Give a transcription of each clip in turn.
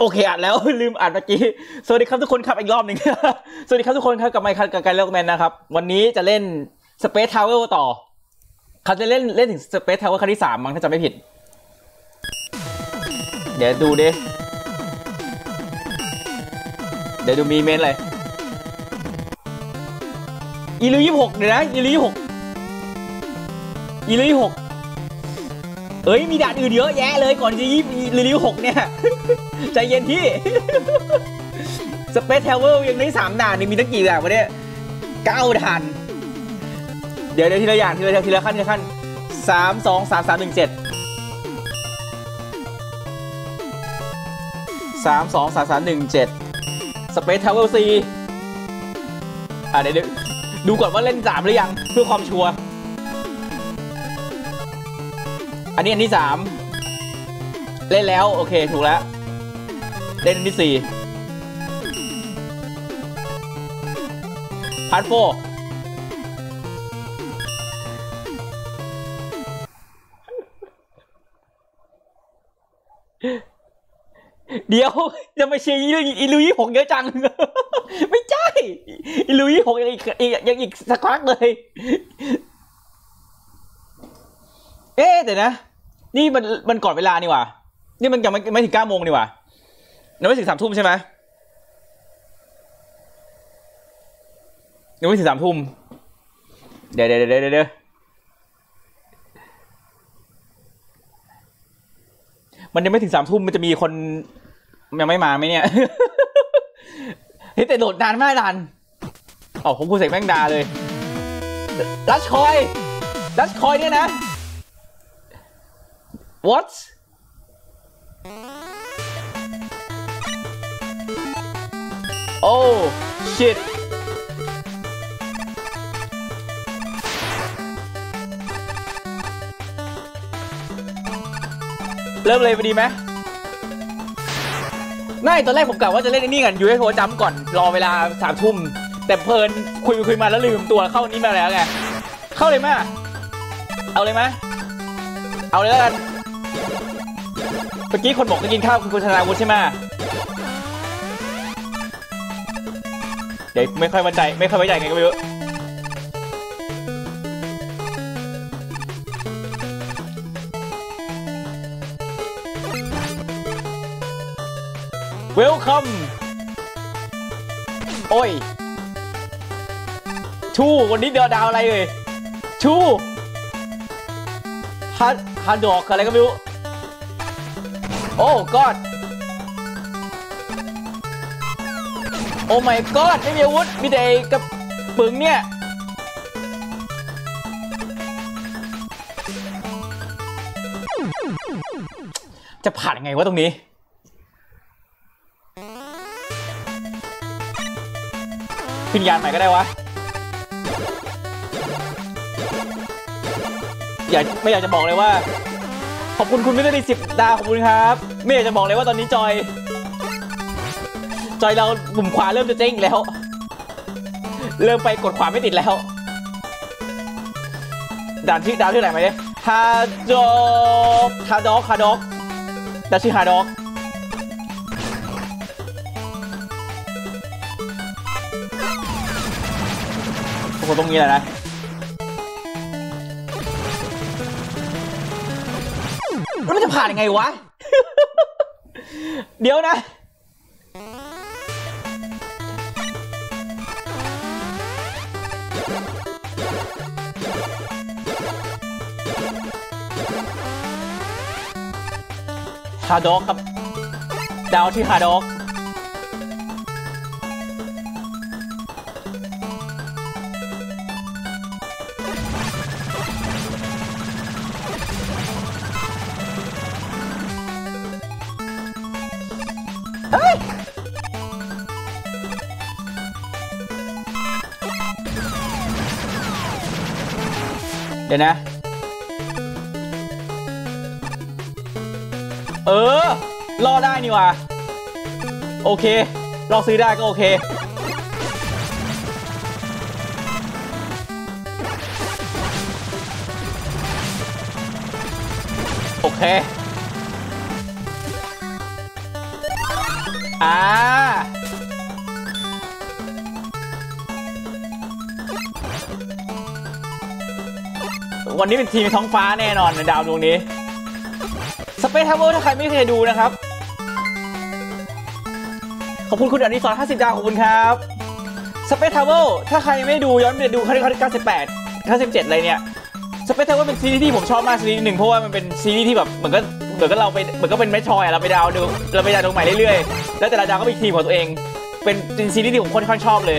โอเคอัดแล้วลืมอัดเมื่อกี้ สวัสดีครับทุกคนครับอีกรอบหนึ่งสวัสดีครับทุกคนครับกับไมค์กับไกด์เลกแมนนะครับ วันนี้จะเล่น Space Tower ต่อ เขาจะเล่นเล่นถึง Space Tower ครั้งที่สามมั้งถ้าจำไม่ผิด เดี๋ยวดูดิเดี๋ยวดูมีเมนเลยอีลูยี่หกเดี๋ยวนะอีลูยี่หกอีลูยี่หก เอ้ยมีด่านอื่นเยอะแยะเลยก่อนจะยี่อีลูยี่หกเนี่ย ใจเย็นพี่สเปซเทเวลยังได้สามด่านนี่มีตั้งกี่ด่านวะเนี่ยเก้าด่าน เดี๋ยวเดี๋ยวทีละอย่างทีละทีละขั้นทีละขั้นสามสองสามสามหนึ่งเจ็ดสามสองสามสามหนึ่งเจ็ดสเปซเทเวลซีอะเดี๋ยวเดี๋ยวดูก่อนว่าเล่นสามหรือยังเพื่อความชัวร์ อันนี้อันที่สามเล่นแล้ว โอเค ถูกแล้ว เล่นอันที่สี่พาร์ทโฟเดี๋ยวจะไม่เชียร์อีลุยหกเยอะจัง ไม่ใช่ อีลุยหกยังอีกอีกยังอีกสักครั้งเลย เอ๊แต่นะ นี่มันมันก่อนเวลานี่หว่า นี่มันยังไม่ไม่ถึงเก้าโมงนี่หว่ายังไม่ถึงสามทุ่มใช่ไหมยังไม่ถึงสามทุ่มเดี๋ยวเดี๋ยวเดี๋ยวเดี๋ยวมันยังไม่ถึงสามทุ่มมันจะมีคนยังไม่มาไหมเนี่ยเฮ้ยแต่โดดนานมากนานอ๋อผมคุณเสกแม่งดาเลยรัชคอยรัชคอยเนี่ยนะ what โอ้ shit เริ่มเลยพอดีไหมไม่ตอนแรกผมกะว่าจะเล่นนี่กันยูเอโจัมก่อน รอเวลาสามทุ่ม แต่เพลินคุยไปคุยมาแล้วลืมตัวเข้านี่มาแล้วไง เข้าเลยมา เอาเลยไหมเอาเลยแล้วกัน เมื่อกี้คนบอกจะกินข้าวคุณคุณธนาวุฒิใช่ไหมเดี๋ยวไม่ค่อยมั่นใจไม่ค่อยไว้ใจไงก็ไม่รู้เวลคัมโอ้ย ชูวันนี้เดือดาวอะไรเลยชูฮันฮันดอกอะไรก็ไม่รู้ โอ้กอดโอ้ my god ไม่มีอาวุธมีแต่กับปึงเนี่ยจะผ่านยังไงวะตรงนี้ ขึ้นยานใหม่ก็ได้วะ อยากไม่อยากจะบอกเลยว่า ขอบคุณคุณมิตรดีสิบดาวขอบคุณครับไม่อยากจะบอกเลยว่าตอนนี้จอย จอยเราปุ่มขวาเริ่มจะเจ๊งแล้ว เริ่มไปกดขวาไม่ติดแล้วด่านที่ดาวที่ไหนมาเนี่ยฮาดอกฮาดอกฮาดอกด่าวชื่อฮาดอกโอ้โหตรงนี้แหละนะ ผ่านยังไงวะ เดี๋ยวนะ ฮาร์ดอกครับ ดาวที่ฮาร์ดอก ดี๋ยวนะ เออรอได้นี่ว่ะโอเครอซื้อได้ก็โอเค โอเคอ่า วันนี้เป็นทีมท้องฟ้าแน่นอนในดาวดวงนี้ Space Travel ถ้าใครไม่เคยดูนะครับ ขอบคุณคุณอนิสร50ดาวขอบคุณครับ Space Travel ถ้าใครยังไม่ดูย้อนไปดูครั้งที่98 97อะไรเนี่ย Space Travel เป็นซีรีส์ที่ผมชอบมากซีรีส์หนึ่งเพราะว่ามันเป็นซีรีส์ที่แบบเหมือนก็เหมือนก็เราไปเหมือนก็เป็นแมชชอยเราไปดาวดูเราไปดาวดวงใหม่เรื่อยๆแล้วแต่ละดาวก็มีทีมของตัวเอง เป็นเป็นซีรีส์ที่ผมค่อนข้างชอบเลย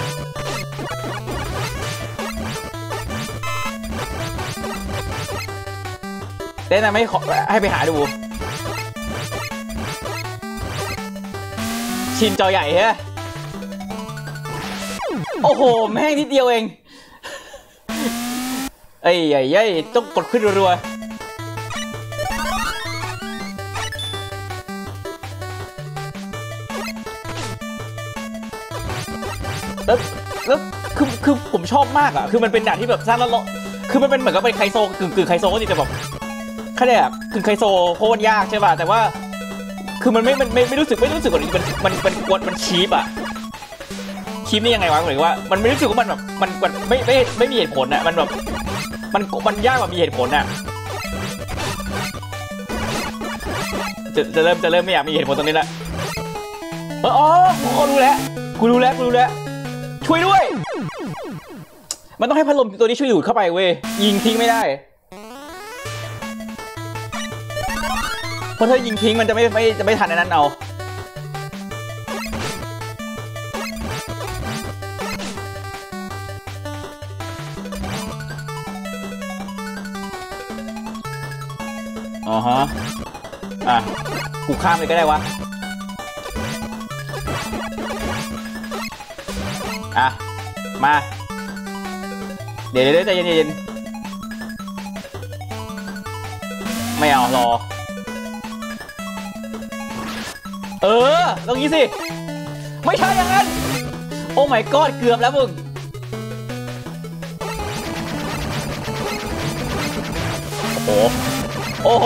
แนะนำให้ขอให้ไปหาดู ชินจอใหญ่ฮะโอ้โห แม่งนิดเดียวเองเอ้ยใหญ่ใหญ่ต้องกดขึ้นรัวๆแล้วแล้วคือคือผมชอบมากอะ คือมันเป็นด่านที่แบบสร้างแล้วคือมันเป็นเหมือนกับเป็นไคโซกึ่งกึ่งไคโซก็จริงแต่แบบ เขาเรียกแบบกึ่งไคโซโคตรยากใช่ป่ะแต่ว่า คือมันไม่มันไม่ไม่รู้สึกไม่รู้สึกว่ามันมันมันกวนมันชีปอะชีปนี่ยังไงวะหมายถึงว่ามันไม่รู้สึกว่ามันแบบมันมันไม่ไม่ไม่มีเหตุผลอะมันแบบมันมันยากกว่ามีเหตุผลอะจะจะเริ่มจะเริ่มไม่อยากมีเหตุผลตรงนี้ละเอออ๋อกูก็รู้แล้วกูรู้แล้วกูรู้แล้วช่วยด้วย มันต้องให้พัดลมตัวนี้ช่วยดูดเข้าไปเว้ยยิงทิ้งไม่ได้ เพราะถ้ายิงทิ้งมันจะไม่ไม่จะไม่ทันในนั้นเอาอ๋อฮะ อะ กูข้ามเลยก็ได้วะ อะ มา เดี๋ยวเดี๋ยวใจเย็นๆไม่เอารอ ออตรงนี้สิ ไม่ใช่อย่างนั้น โอ้ my god เกือบแล้วมึง โอ้โห โอ้โห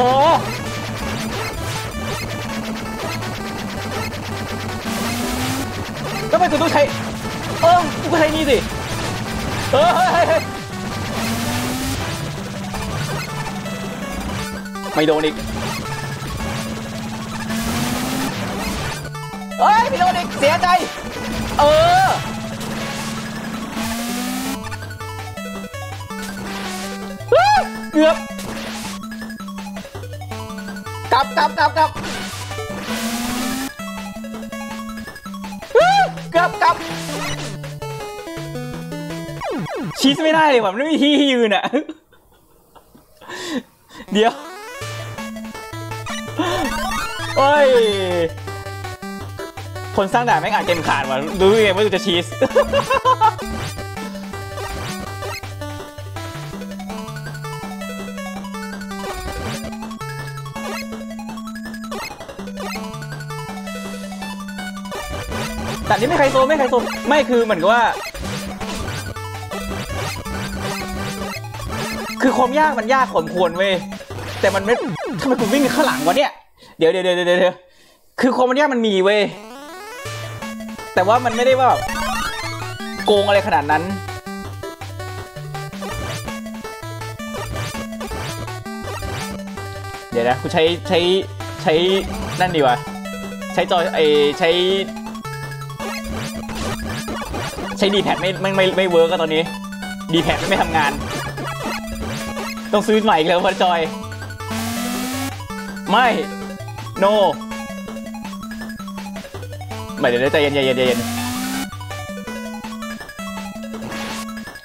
ทำไมกูต้องใช้ เออ กูก็ใช้นี่สิ เออเฮ้ยเฮ้ยเฮ้ยไม่โดนอีก พี่โดนอีกเสียใจ เออ เกือบ กลับกลับกลับกลับเกือบกลับ ชีสไม่ได้เลยว่ะมันไม่มีที่ยืนอะ เดี๋ยว โอ้ย คนสร้างด่านแม่งอ่านเกมขาดว่ะรู้ยังไงว่าจะชีสแต่นี้ไม่ใครโซไม่ใครโซไม่คือเหมือนกับว่า คือความยากมันยากสมควรเว้ยแต่มันไม่ทำไมกูวิ่งข้างหลังวะเนี่ย เดี๋ยวเดี๋ยวเดี๋ยวเดี๋ยวคือความมันยากมันมีเว้ย แต่ว่ามันไม่ได้ว่าแบบโกงอะไรขนาดนั้น เดี๋ยวนะกูใช้ใช้ใช้นั่นดีว่าใช้จอยไอใช้ ใช้ดีแพดไม่ไม่ไม่ไม่เวิร์กก็ตอนนี้ดีแพดไม่ทำงาน ต้องซื้อใหม่อีกแล้วพันจอย ไม่ no ไม่เดี๋ยวใจเย็นใจเย็นใจเย็น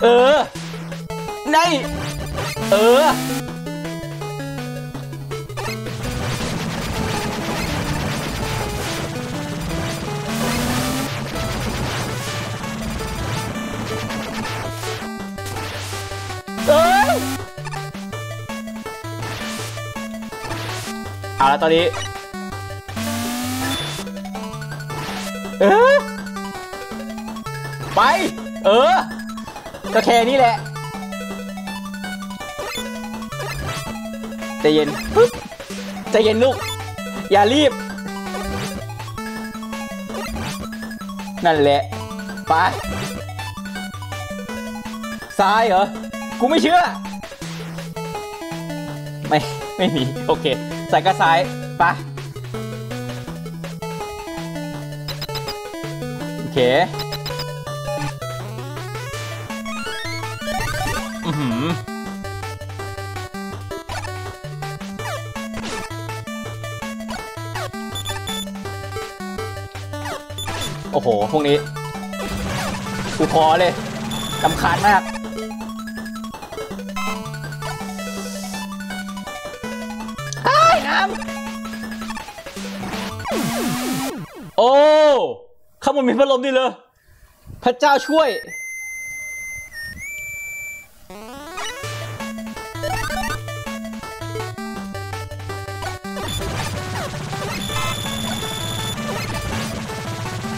เออในเออ เอ้ยเอาล้วตอนนี้ เออ ไป เออ ก็แค่นี้แหละใจเย็นปึ๊บใจเย็นลูก อย่ารีบ นั่นแหละไปซ้ายเหรอ กูไม่เชื่อ ไม่ ไม่มี โอเคใส่กระซ้ายไป เคอือหือโอ้โห พวกนี้ กูพอเลยลำคาญมาก ข้างบนมีพัดลมด้วยเลยพระเจ้าช่วย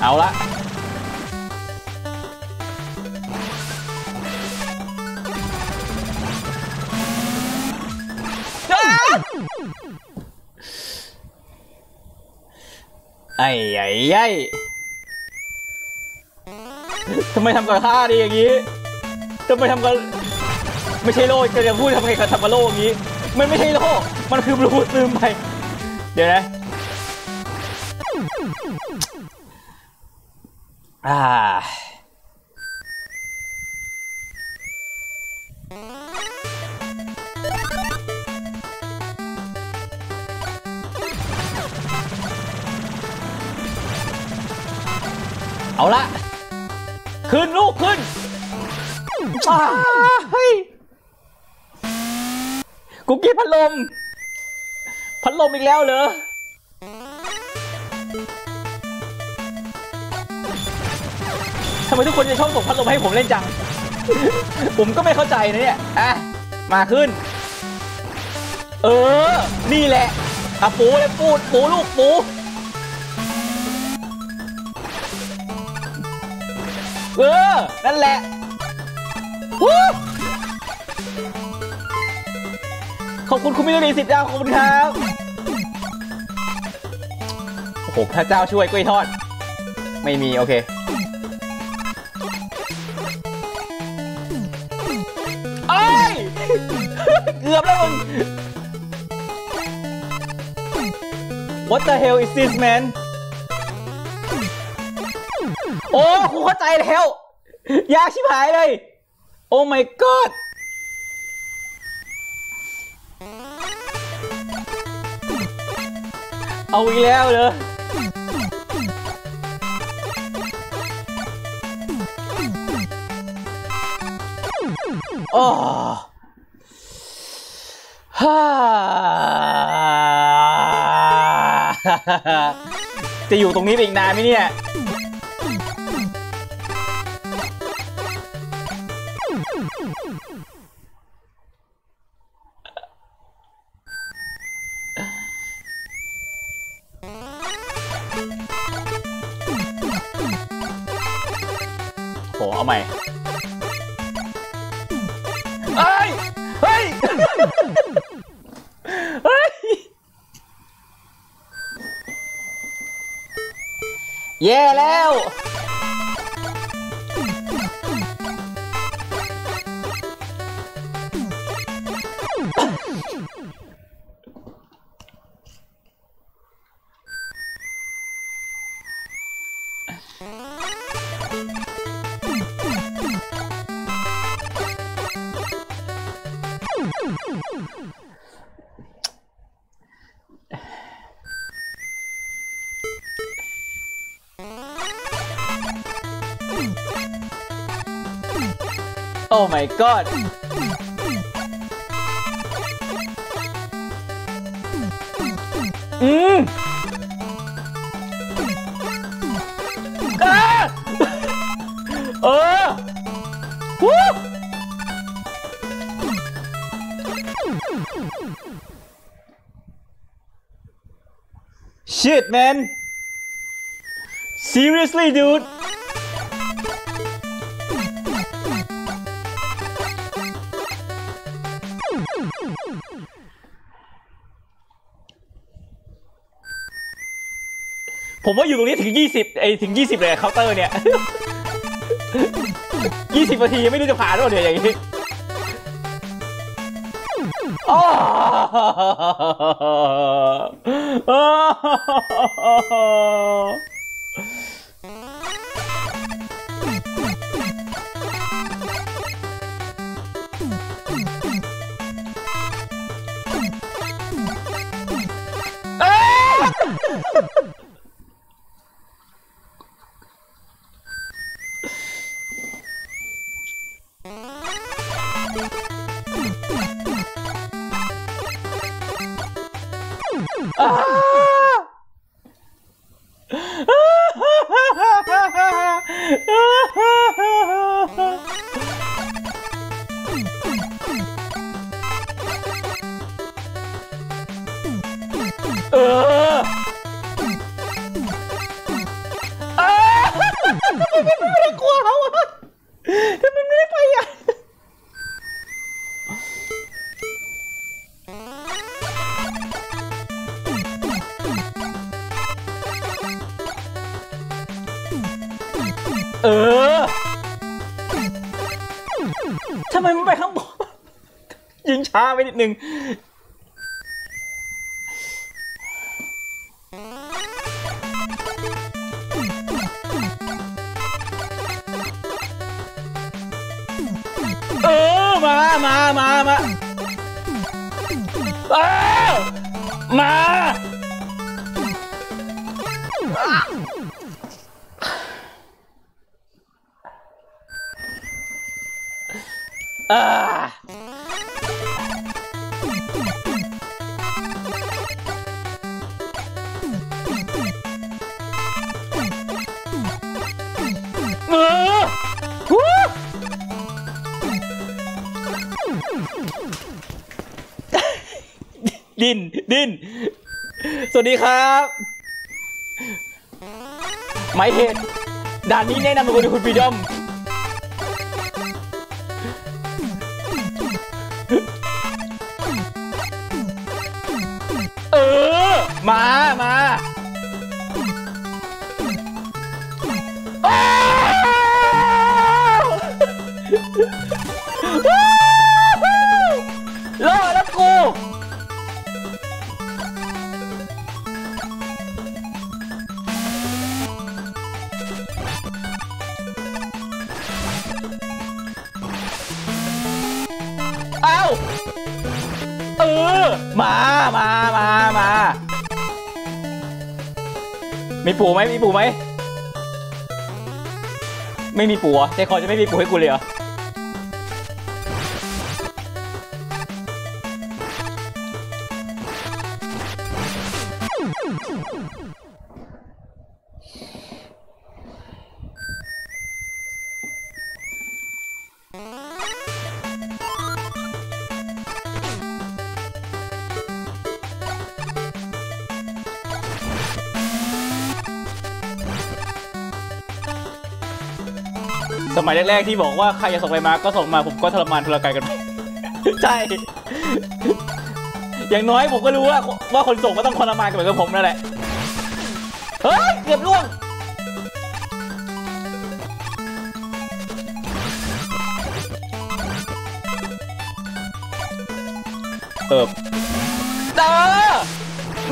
เอาละอ้าไอ้ไอ้ไอ้ ทำไมทำกับข้าดีอย่างนี้ทำไมทำกับไม่ใช่โล่จะพูดทำไมกับทำกับโล่อย่างนี้ มันไม่ใช่โล่มันคือบลูซึมไป เดี๋ยวนะอ่าเอาละ ขึ้นลูกขึ้นอ้าเฮ้ยกูเกลียดพัดลม พัดลมอีกแล้วเหรอ ทำไมทุกคนจะชอบส่งพัดลมให้ผมเล่นจัง ผมก็ไม่เข้าใจนะเนี่ย อะ มาขึ้น เออ นี่แหละอะปูเลยปูปูลูกปู เออ นั่นแหละวู้ขอบคุณคุณมิโนรีสิบดาวขอบคุณครับ โอ้โหพระเจ้าช่วยกล้วยทอด ไม่มี โอเค เอ้ย เกือบแล้วมึง What the hell is this man อ้กูเข้าใจแล้ว ยากชิบหายเลย โอ้ my god เอาอีกแล้วเหรอโอ้ฮ่าจะอยู่ตรงนี้ไปอีกนานไหมเนี่ย โหเอาใหม่เฮ้ย เฮ้ย เฮ้ย แย่แล้ว my god อืมอ่าเออวู้ Shit man Seriously dude ผมว่าอยู่ตรงนี้ถึงยี่สิบไอถึงยี่สิบเลยเคาน์เตอร์เนี่ยยี่สิบนาทียังไม่รู้จะผ่านหรือเปล่าเนี่ยอย่างนี้อ๋อ เออทำไมมันไปข้างบนยิงช้าไปนิดนึงเออมามามามาเออมา ดินดินสวัสดีครับ ไมเฮดด่านนี้แนะนำโดยคุณฟรีดอม มีปู่ไหมมีปู่ไหม ไม่มีปู่เหรอใจคอจะไม่มีปู่ให้กูเลยเหรอ มัยแรกๆที่บอกว่าใครจะส่งไปมาก็ส่งมาผมก็ทรมานทุรกายกันไปใช่ อย่างน้อยผมก็รู้ว่าว่าคนส่งก็ต้องทรมานกันเหมือนกับผมนั่นแหละ เฮ้ย เกือบล่วงเออเออ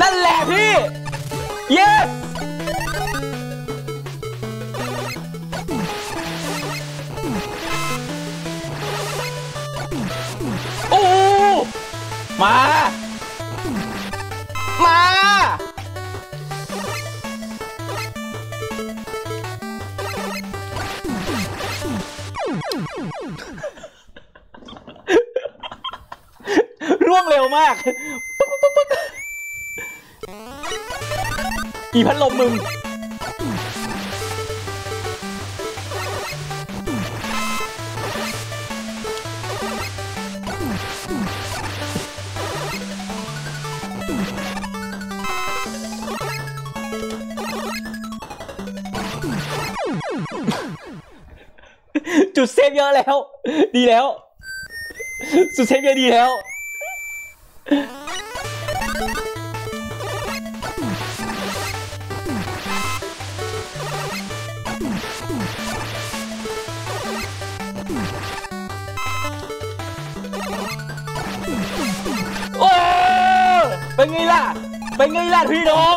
นั่นแหละพี่ yes โมา มา ร่วงเร็วมาก ปึ๊กปึ๊กปึ๊กปึ๊กอีพัดลมมึง แล้ว ดีแล้ว สุดเซ็งเลยดีแล้วโอ้เป็นไงล่ะ เป็นไงล่ะพี่น้อง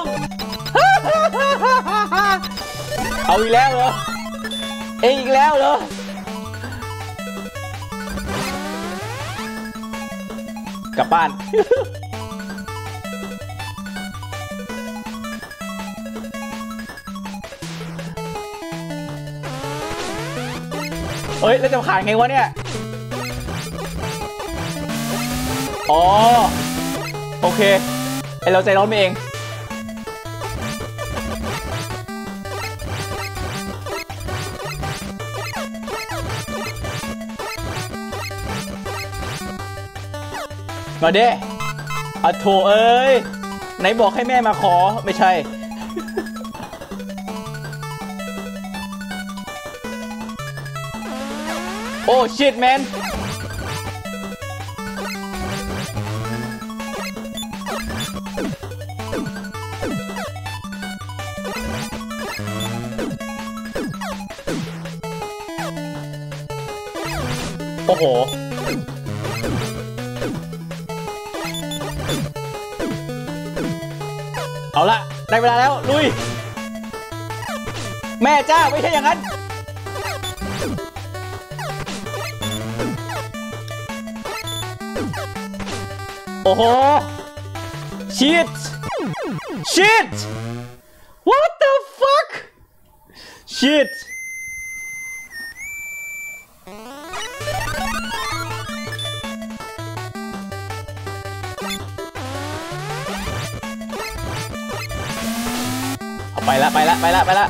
เอาอีกแล้วเหรอ เองอีกแล้วเหรอ กลับบ้าน เฮ้ย แล้วจะผ่านไงวะเนี่ย อ๋อ โอเคไอเราใจร้อนไปเอง มาเด้อะโถเอ้ย ไหนบอกให้แม่มาขอไม่ใช่ โอ้ชิตแมนโอ้โห ได้เวลาแล้ว ลุย แม่จ้าไม่ใช่อย่างนั้น โอ้โห shit shit what the fuck shit ไปละไปละไปละไปละ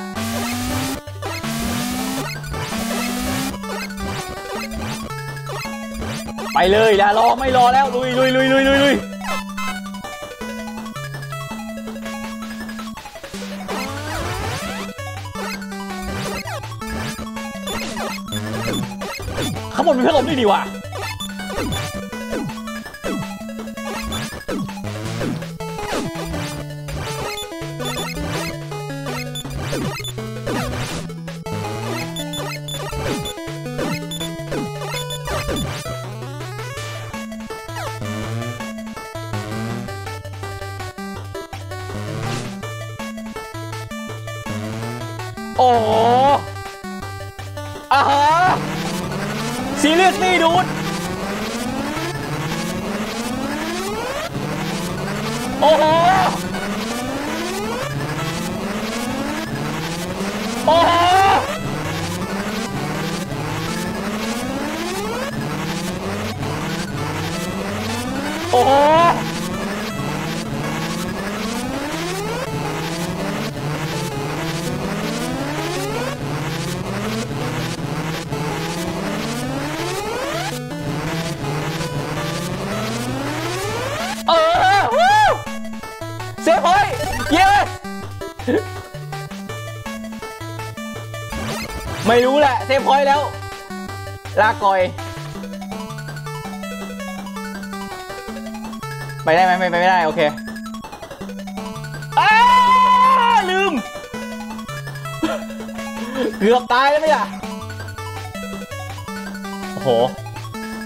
ไปเลยอย่ารอไม่รอแล้วลุยลุยลุยลุยลุยลุยข้างบนมีพัดลมด้วยดีว่ะ ฟพอยต์แล้ว ลากอย ไปได้ไหมไม่ไปไม่ได้ โอเคอ้าลืม เกือบตายแล้วไหมล่ะ โอ้โห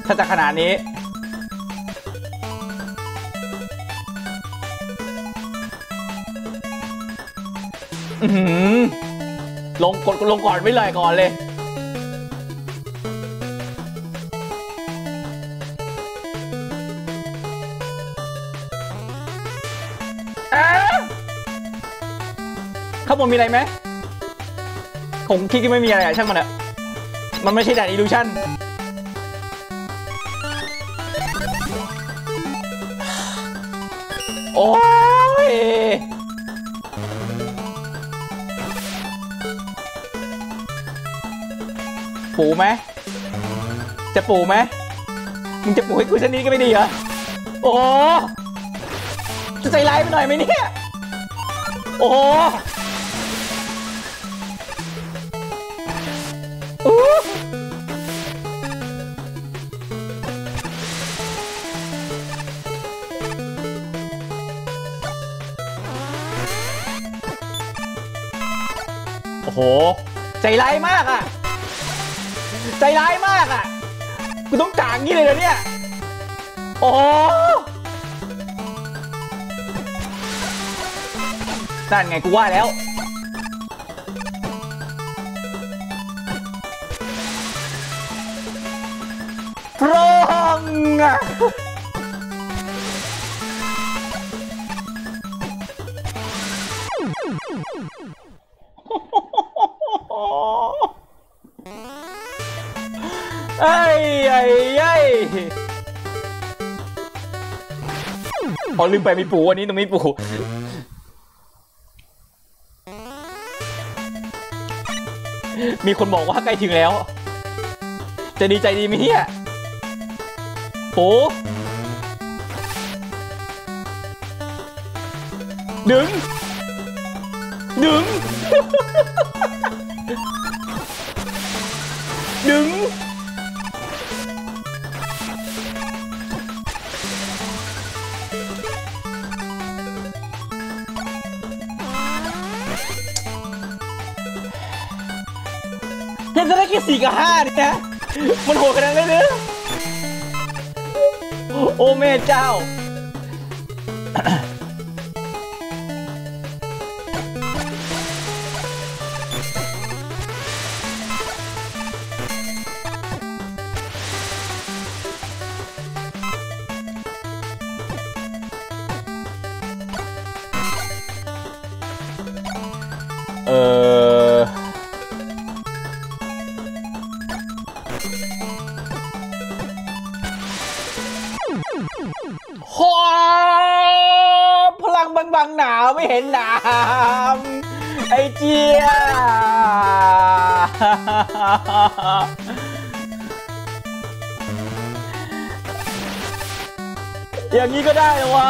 ถ้าจะขนาดนี้อื้อหือลงกดลงก่อนไม่เลยก่อนเลย นมีอะไรไหมผมคิดว่าไม่มีอะไรอะช่างมันอะมันไม่ใช่ด่านอิลูชันโอ้ยปูไหมจะปูไหมมึงจะปูให้กูชนนี้ก็ไม่ดีเหรอ โอ้จะใจร้ายไปหน่อยไหมเนี่ย โอ้ายมากอะ ใจร้ายมากอะ กูต้องกางงี้เลยนะเนี่ย โอ้นั่นไงกูว่าแล้ว อลืมไปมีปูวันนี้ต้องมีปูมีคนบอกว่าใกล้ถึงแล้ว จะดีใจดีไหมเนี่ยปูดึง ดึง ดึง สี่กับห้านี่นะ มันโหดขนาดนั้นเลยเหรอโอ้แม่เจ้า อย่างนี้ก็ได้เหรอวะ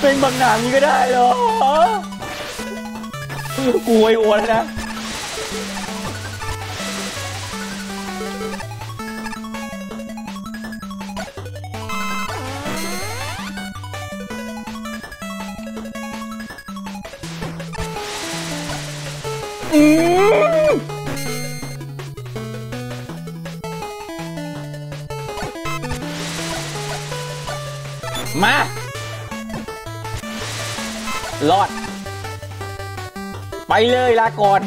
เป็นบางหนามนี้ก็ได้เหรอกูไอ้อวแล้วนะ เลยลาก่อน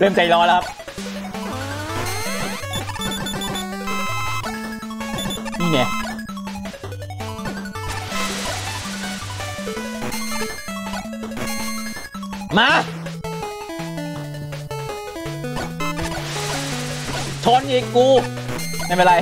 เริ่มใจร้อนแล้วครับนี่ไงมา ชนอีกกู ไม่เป็นไร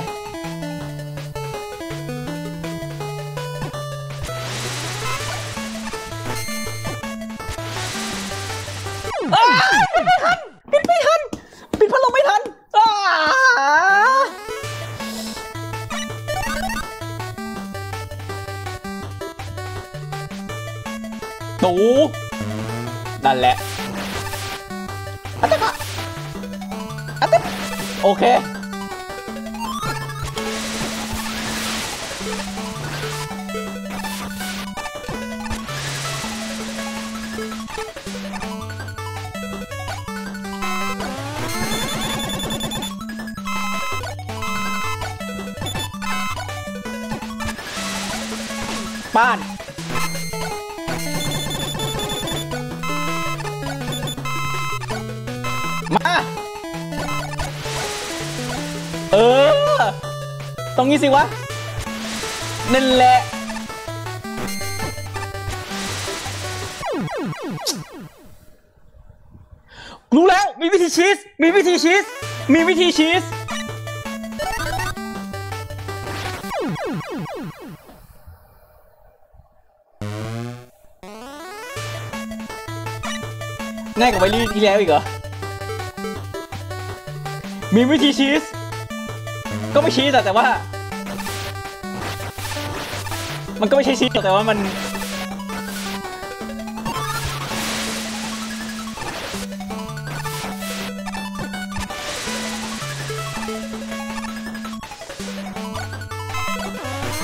สิวะ นั่นแหละ รู้แล้ว มีวิธีชีส มีวิธีชีส มีวิธีชีส ง่ายกว่าไวรี่ที่แล้วอีกเหรอ มีวิธีชีส ก็ไม่ชีสแต่ว่า มันก็ไม่ใช่ชีสแต่ว่ามัน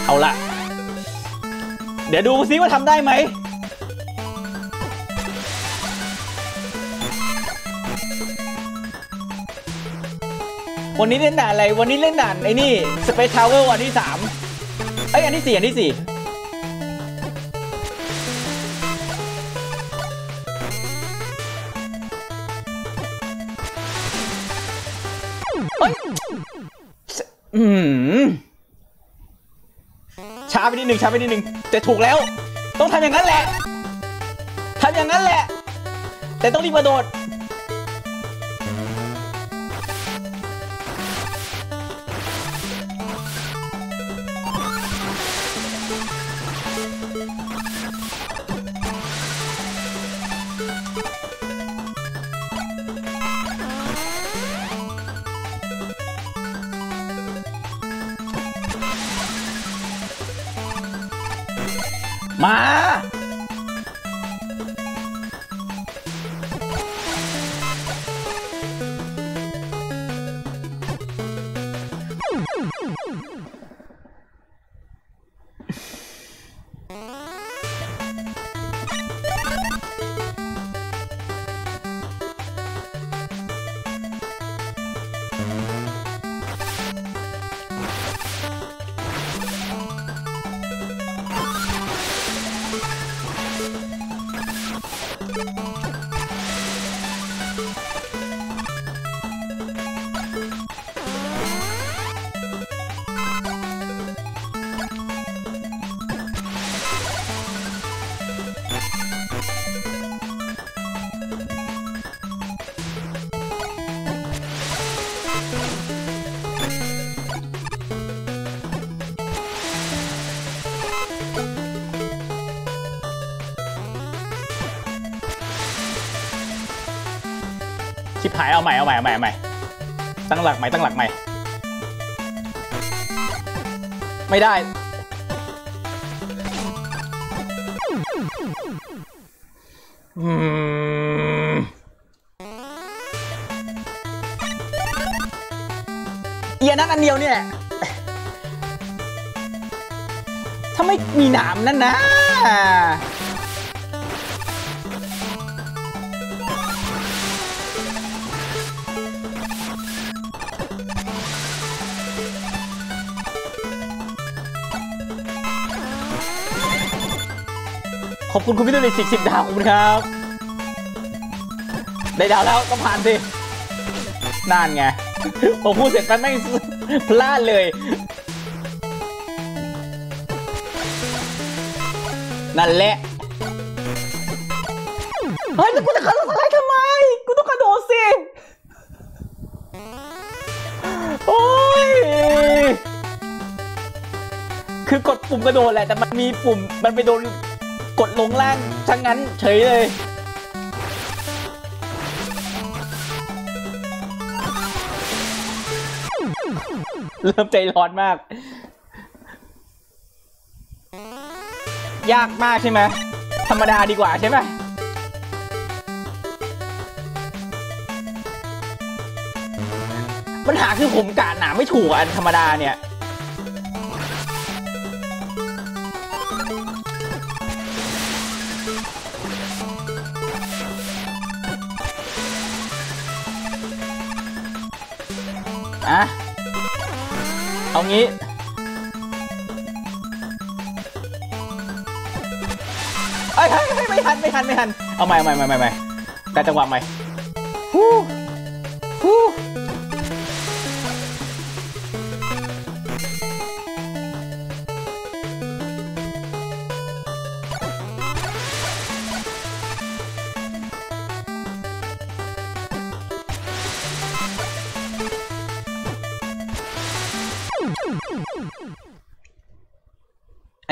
เอาละ เดี๋ยวดูซิว่าทำได้ไหม วันนี้เล่นด่านอะไร วันนี้เล่นด่านไอ้นี่ Space Tower อันที่สามเอ้อันที่สี่อันที่สี่ นิดหนึ่งช้าไปนิดหนึ่งแต่ถูกแล้ว ต้องทำอย่างนั้นแหละทำอย่างนั้นแหละ แต่ต้องรีบกระโดด ชิบหายเอาใหม่เอาใหม่เอาใหม่เอาใหม่ตั้งหลักใหม่ตั้งหลักใหม่ ไม่ได้ อืมเอียนั่นอันเดียวเนี่ยถ้าไม่มีหนามนั่นนะ ขอบคุณคุณพี่ตุ้ยสิบสิบดาวคุณครับ ได้ดาวแล้วก็ผ่านสินั่นไงผมพูดเสร็จแป๊บแม่พลาดเลย นั่นแหละ เฮ้ยแล้วกูจะกระโดดสไลด์ทำไม กูต้องกระโดดสิ โอ้ย คือกดปุ่มกระโดดแหละ แต่มันมีปุ่ม มันไปโดน กดลงล่างทั้งนั้นเฉยเลยเริ่มใจร้อนมาก ยากมากใช่ไหมธรรมดาดีกว่าใช่ไหมปัญหาคือผมกาดหนาไม่ถูกอันธรรมดาเนี่ย งี้เอ้ยเฮ้ยไม่ทันไม่ทันไม่ทัน เอาใหม่เอาใหม่ใหม่ใหม่ใหม่แต่จังหวะใหม่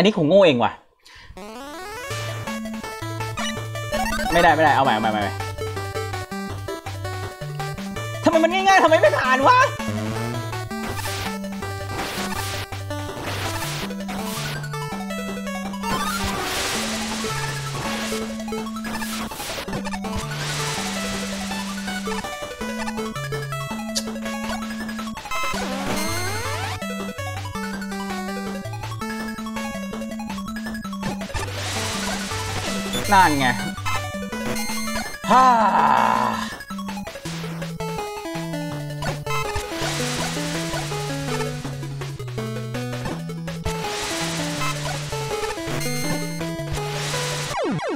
นนี้คงโง่เองว่ะ ไม่ได้ไม่ได้เอาใหม่เอาใหม่เอาใหม่ทำไมมันง่ายๆทำไมไม่ผ่านวะ นั่นไงฮ่า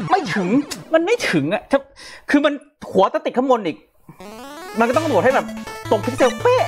ไม่ถึงมันไม่ถึงอะคือมันหัวตะติดข้างบนอีก มันก็ต้องโหลดให้แบบตรงพิกเซลเป๊ะ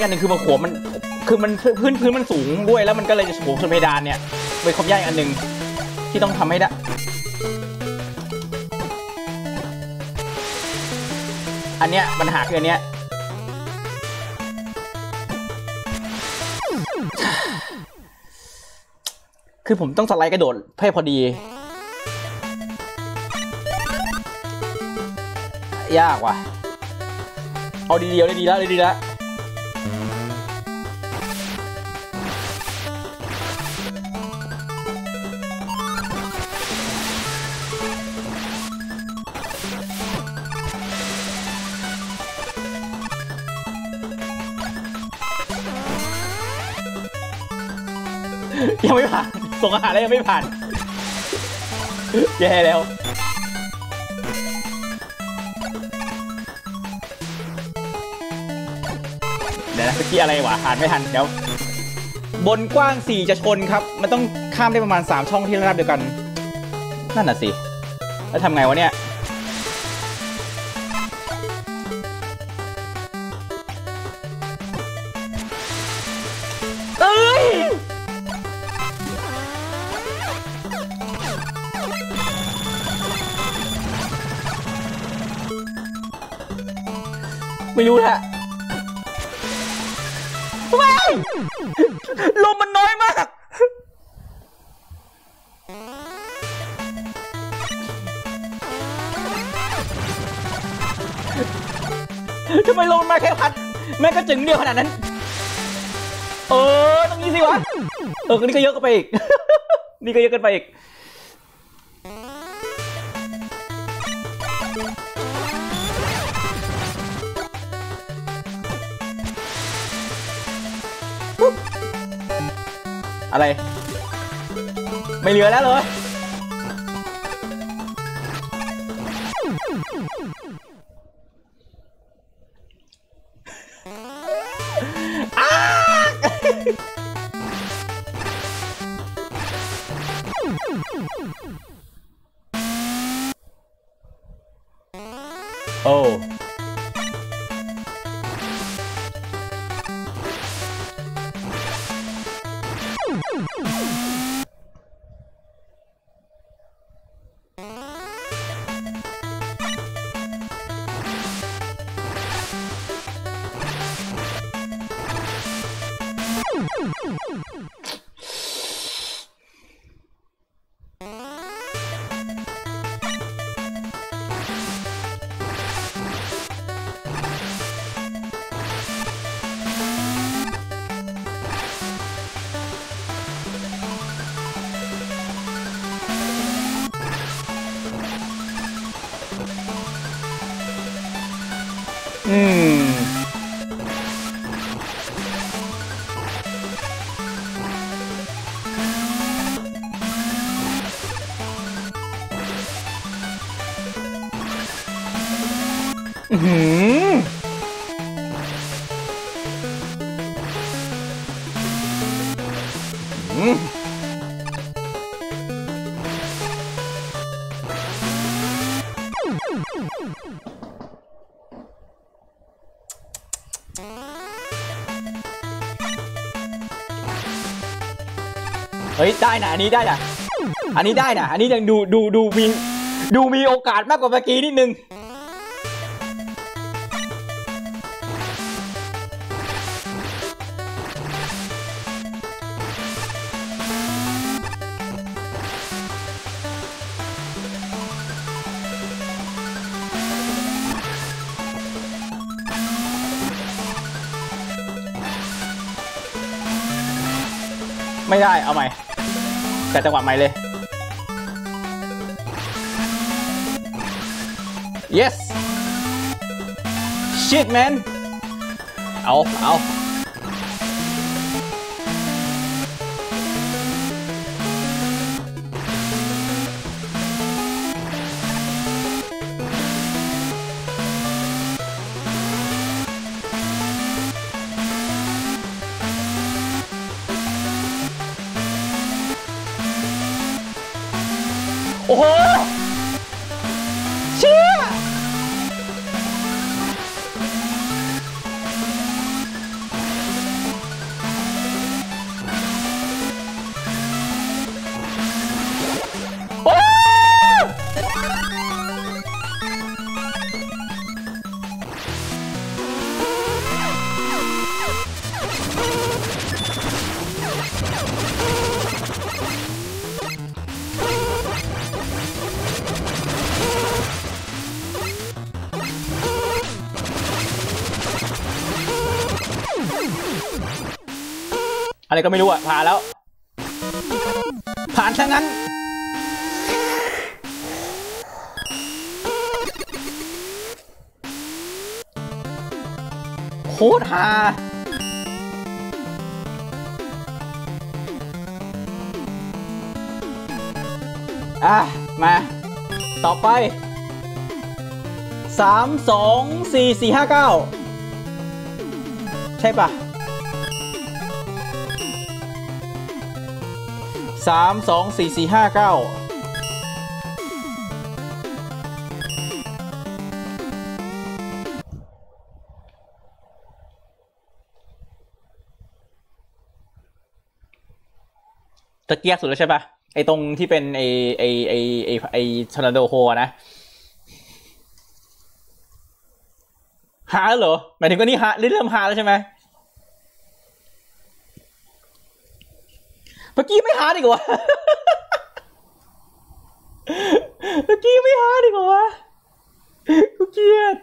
อีกอันหนึ่งคือมันหัวมันคือมันพื้นพื้นมันสูงด้วยแล้วมันก็เลยจะสูงชนเพดานเนี่ยเป็นความยากอันหนึ่งที่ต้องทำให้ได้อันเนี้ยปัญหาคืออันเนี้ยคือผมต้องสไลด์กระโดดให้พอดี ยากว่ะ เอาดีๆเอาดีแล้วดีแล้ว ไม่ผ่าน ส่งอาหารแล้วยังไม่ผ่าน แย่แล้ว เดี๋ยวนะเมื่อกี้อะไรวะผ่านไม่ทันเดี๋ยวบนกว้าง 4 จะชนครับ มันต้องข้ามได้ประมาณ 3 ช่องที่ระดับเดียวกัน นั่นน่ะสิ แล้วทำไงวะเนี่ย ไม่รู้แหละว้ายลมมันน้อยมาก ทำไมลมมาแค่พัด แม่ก็จึงเดียวขนาดนั้น เออตรงนี้สิวะ เออนี่ก็เยอะกันไปอีก นี่ก็เยอะกันไปอีก อะไร ไม่เหลือแล้วเลย Oh, oh, oh. ได้นะอันนี้ได้นะอันนี้ได้นะอันนี้ยังดูดูดูมีดูมีโอกาสมากกว่าเมื่อกี้นิดนึงไม่ได้ เอาใหม่ แต่จังหวะใหม่เลย yes shit man เอาเอา อะไรก็ไม่รู้อะผ่านแล้ว ผ่านซะงั้น โคตรฮาอะ มา ต่อไปสามสองสี่สี่ห้าเก้า ใช่ปะสามสองสี่สี่ห้าเก้าตะเกียกสุดแล้วใช่ปะไอตรงที่เป็นไอไอไอไอไอทอร์นาโดโฮนะ หาแล้วเหรอหมายถึงก็นี่หาเริ่มหาแล้วใช่ไหมเมื่อกี้ไม่หาดีกว่าเมื่อกี้ไม่หาดีกว่ากูเกลียด